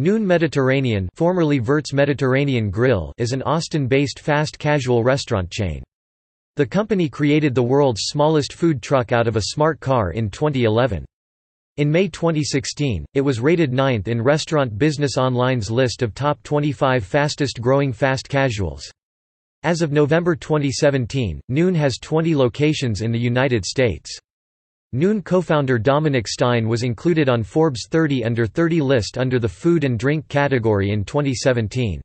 Noon Mediterranean formerly Verts Mediterranean Grill is an Austin-based fast casual restaurant chain. The company created the world's smallest food truck out of a smart car in 2011. In May 2016, it was rated ninth in Restaurant Business Online's list of top 25 fastest growing fast casuals. As of November 2017, Noon has 20 locations in the United States. Noon co-founder Dominik Stein was included on Forbes 30 Under 30 list under the food and drink category in 2017.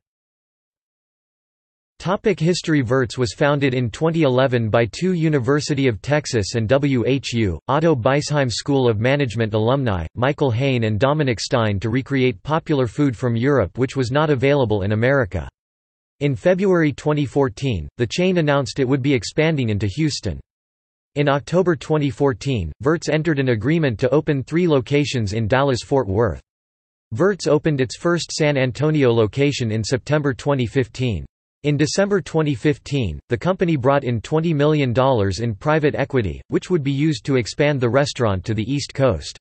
Topic History Verts was founded in 2011 by two University of Texas and WHU, Otto Beisheim School of Management alumni, Michael Hain and Dominik Stein to recreate popular food from Europe which was not available in America. In February 2014, the chain announced it would be expanding into Houston. In October 2014, Verts entered an agreement to open three locations in Dallas-Fort Worth. Verts opened its first San Antonio location in September 2015. In December 2015, the company brought in $20 million in private equity, which would be used to expand the restaurant to the East Coast.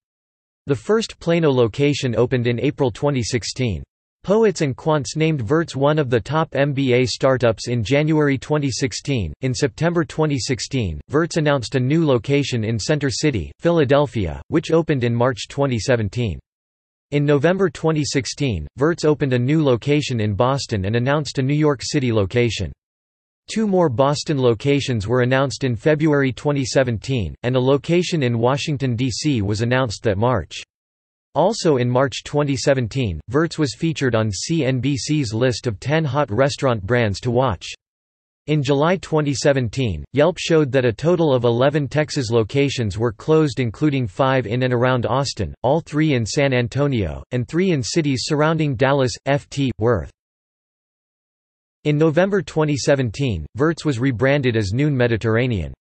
The first Plano location opened in April 2016. Poets and Quants named Verts one of the top MBA startups in January 2016. In September 2016, Verts announced a new location in Center City, Philadelphia, which opened in March 2017. In November 2016, Verts opened a new location in Boston and announced a New York City location. Two more Boston locations were announced in February 2017, and a location in Washington, D.C. was announced that March. Also in March 2017, Verts was featured on CNBC's list of 10 hot restaurant brands to watch. In July 2017, Yelp showed that a total of 11 Texas locations were closed including five in and around Austin, all three in San Antonio, and three in cities surrounding Dallas, Ft. Worth. In November 2017, Verts was rebranded as Noon Mediterranean.